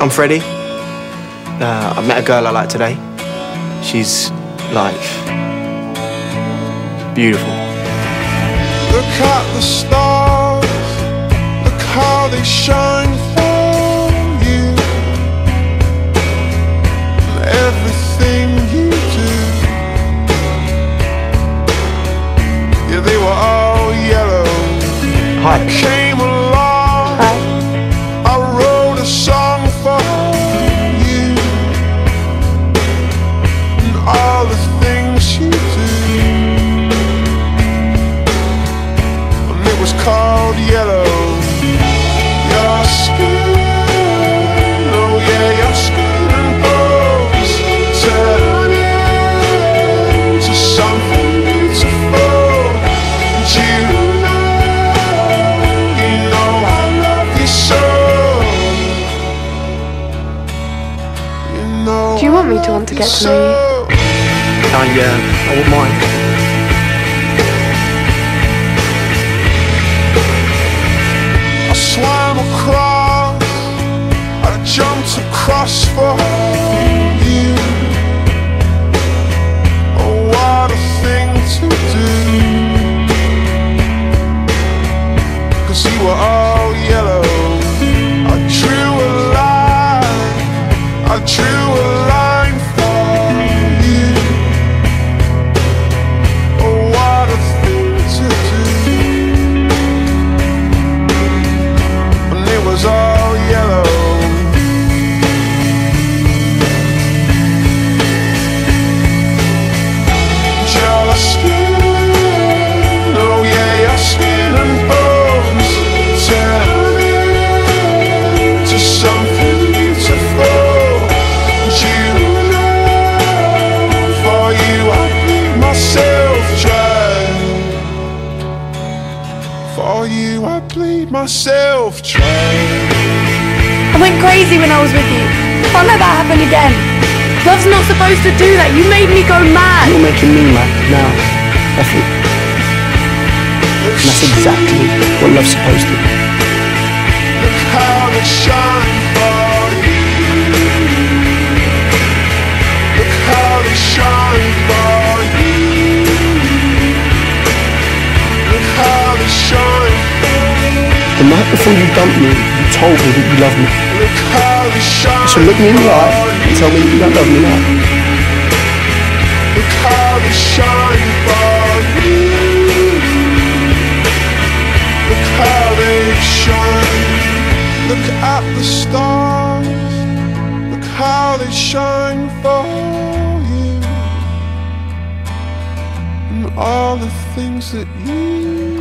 I'm Freddie. Uh, I met a girl I like today. She's like beautiful. Look at the stars, look how they shine for you. Everything you do, yeah, they were all yellow. Hi. Do you want me to want to get to know you? I, uh, I wouldn't mind. I swam across, I jumped across for you. Oh, what a thing to do. Cause you were For you I bleed myself dry. I went crazy when I was with you. Can't let that happen again. Love's not supposed to do that. You made me go mad. You're making me mad now. I think. And that's exactly what love's supposed to be. The night before you dumped me, you told me that you loved me. So look me in the eye and tell me you don't love me now. Look at the stars. Look how they shine for you. And all the things that you.